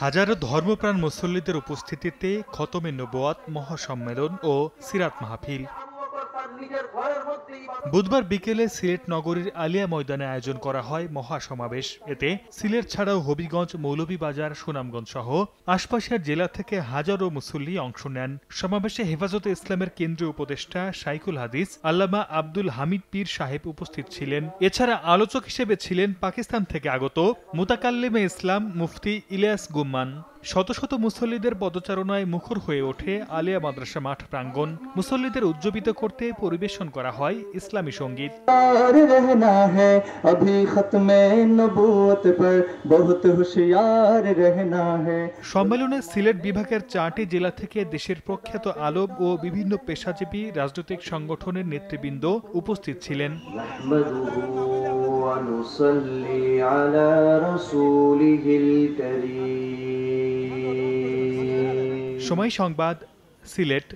হাজারো ধর্মপ্রাণ মুসল্লিদের উপস্থিতিতে খতমে নবোয়াত মহাসম্মেলন ও সিরাত মাহফিল। বুধবার বিকেলে সিলেট নগরীর আলিয়া ময়দানে আয়োজন করা হয় মহাসমাবেশ। এতে সিলেট ছাড়াও হবিগঞ্জ মৌলভীবাজার, সুনামগঞ্জ সহ আশপাশের জেলা থেকে হাজারো মুসল্লি অংশ নেন। সমাবেশে হেফাজতে ইসলামের কেন্দ্রীয় উপদেষ্টা সাইকুল হাদিস, আল্লামা আব্দুল হামিদ পীর সাহেব উপস্থিত ছিলেন। এছাড়া আলোচক হিসেবে ছিলেন পাকিস্তান থেকে আগত মুতাকাল্লিমে ইসলাম মুফতি ইলিয়াস গুম্মান। শত শত মুসল্লিদের পদচারণায় মুখর হয়ে ওঠে আলিয়া মাদ্রাসা মাঠ প্রাঙ্গণ। মুসল্লিদের উজ্জীবিত করতে পরিবেশন করা হয় ইসলামী সংগীত। সম্মেলনে সিলেট বিভাগের চারটি জেলা থেকে দেশের প্রখ্যাত আলম ও বিভিন্ন পেশাজীবী রাজনৈতিক সংগঠনের নেতৃবৃন্দ উপস্থিত ছিলেন। ونصلي على رسوله الكريم সময় সংবাদ সিলেট